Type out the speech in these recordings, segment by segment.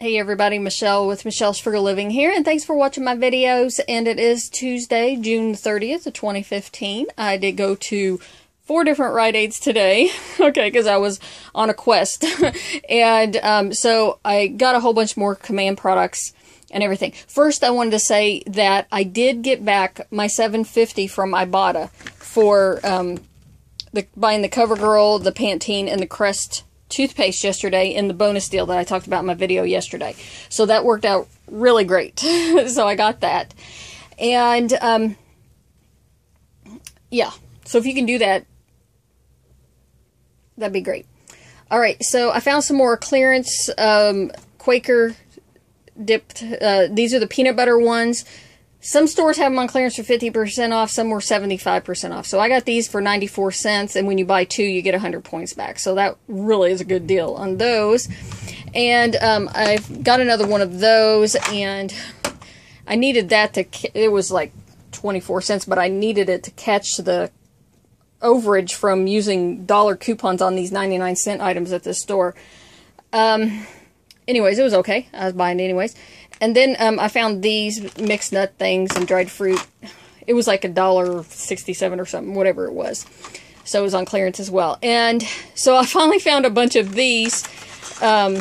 Hey everybody, Michelle with Michelle's Frugal Living here, and thanks for watching my videos. And it is Tuesday, June 30th of 2015. I did go to four different Rite Aids today, okay, because I was on a quest. and um, so I got a whole bunch more command products and everything. First, I wanted to say that I did get back my 750 from Ibotta for um, the, buying the CoverGirl, the Pantene, and the Crest toothpaste yesterday in the bonus deal that I talked about in my video yesterday. So that worked out really great. so I got that. And, um, yeah. So if you can do that, that'd be great. All right. So I found some more clearance, um, Quaker Dipps, uh, these are the peanut butter ones. Some stores have them on clearance for 50% off, some were 75% off. So I got these for 94 cents, and when you buy two, you get 100 points back. So that really is a good deal on those. And um, I've got another one of those, and I needed that to, it was like 24 cents, but I needed it to catch the overage from using dollar coupons on these 99 cent items at the store. Um, anyways, it was okay. I was buying it anyways. And then um, I found these mixed nut things and dried fruit. It was like a dollar sixty-seven or something, whatever it was. So it was on clearance as well. And so I finally found a bunch of these um,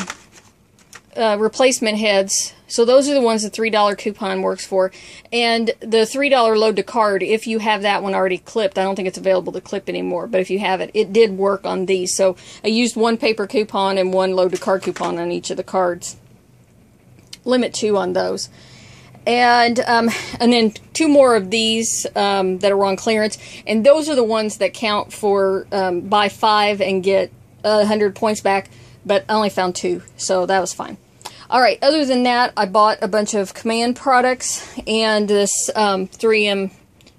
uh, replacement heads. So those are the ones the $3 coupon works for. And the $3 load to card, if you have that one already clipped, I don't think it's available to clip anymore, but if you have it, it did work on these. So I used one paper coupon and one load to card coupon on each of the cards limit two on those. And um, and then two more of these um, that are on clearance, and those are the ones that count for um, buy five and get a hundred points back. But I only found two, so that was fine. All right. Other than that, I bought a bunch of Command products and this 3M um,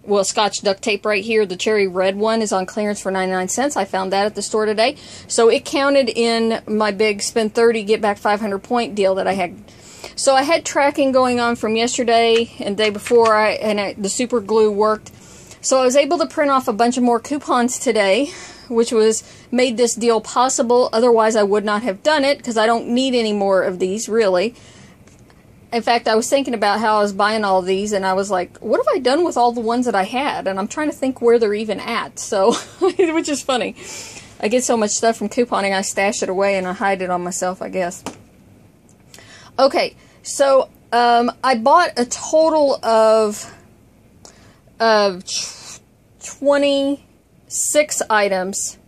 well, Scotch duct tape right here. The cherry red one is on clearance for 99 cents. I found that at the store today. So it counted in my big spend 30, get back 500 point deal that I had so I had tracking going on from yesterday and day before, I, and I, the super glue worked. So I was able to print off a bunch of more coupons today, which was made this deal possible. Otherwise, I would not have done it because I don't need any more of these, really. In fact, I was thinking about how I was buying all these, and I was like, what have I done with all the ones that I had? And I'm trying to think where they're even at. So, which is funny. I get so much stuff from couponing, I stash it away and I hide it on myself, I guess. Okay, so um, I bought a total of of 26 items.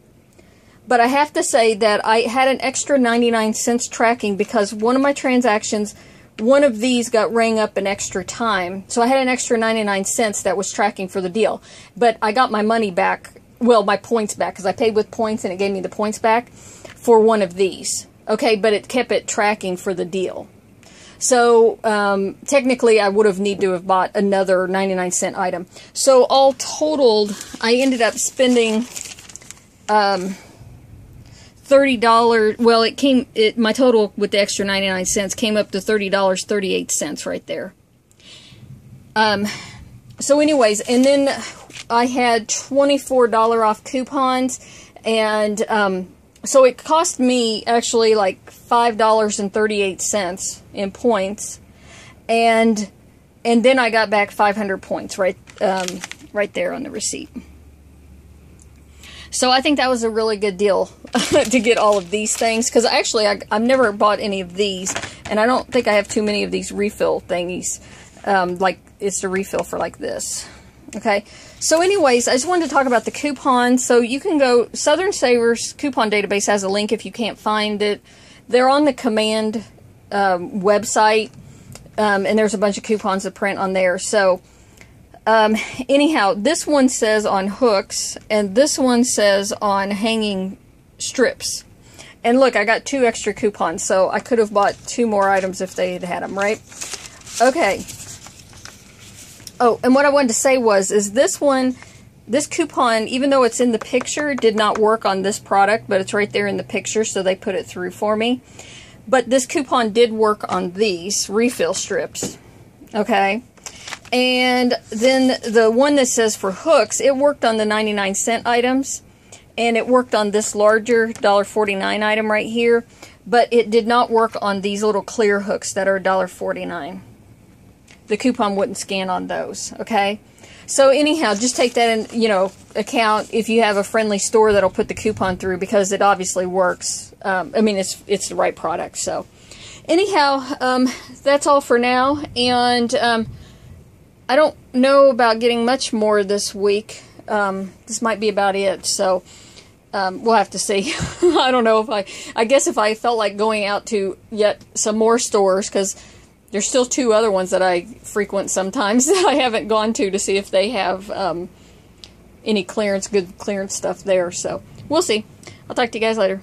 But I have to say that I had an extra 99 cents tracking because one of my transactions, one of these got rang up an extra time. So I had an extra 99 cents that was tracking for the deal. But I got my money back, well, my points back, because I paid with points and it gave me the points back for one of these. Okay, but it kept it tracking for the deal. So um, technically, I would have need to have bought another 99 cent item. So all totaled, I ended up spending um, $30. Well, it came, it, my total with the extra 99 cents came up to $30.38 right there. Um, so anyways, and then I had $24 off coupons and um, so it cost me actually like five dollars and thirty eight cents in points, and and then I got back five hundred points right um, right there on the receipt. So I think that was a really good deal to get all of these things because actually I, have never bought any of these, and I don't think I have too many of these refill thingies. Um, like it's the refill for like this. Okay, so anyways, I just wanted to talk about the coupons. So you can go, Southern Savers coupon database has a link if you can't find it. They're on the command um, website, um, and there's a bunch of coupons to print on there. So um, anyhow, this one says on hooks, and this one says on hanging strips. And look, I got two extra coupons, so I could have bought two more items if they had had them, right? Okay, Oh, and what I wanted to say was, is this one, this coupon, even though it's in the picture, did not work on this product, but it's right there in the picture, so they put it through for me. But this coupon did work on these refill strips, okay? And then the one that says for hooks, it worked on the 99 cent items, and it worked on this larger $1.49 item right here. but it did not work on these little clear hooks that are $1.49. The coupon wouldn't scan on those, okay? So anyhow, just take that in, you know, account if you have a friendly store that'll put the coupon through because it obviously works. Um, I mean, it's it's the right product. So anyhow, um, that's all for now, and um, I don't know about getting much more this week. Um, this might be about it. So. Um, we'll have to see. I don't know if I. I guess if I felt like going out to yet some more stores, because there's still two other ones that I frequent sometimes that I haven't gone to to see if they have um, any clearance, good clearance stuff there. So we'll see. I'll talk to you guys later.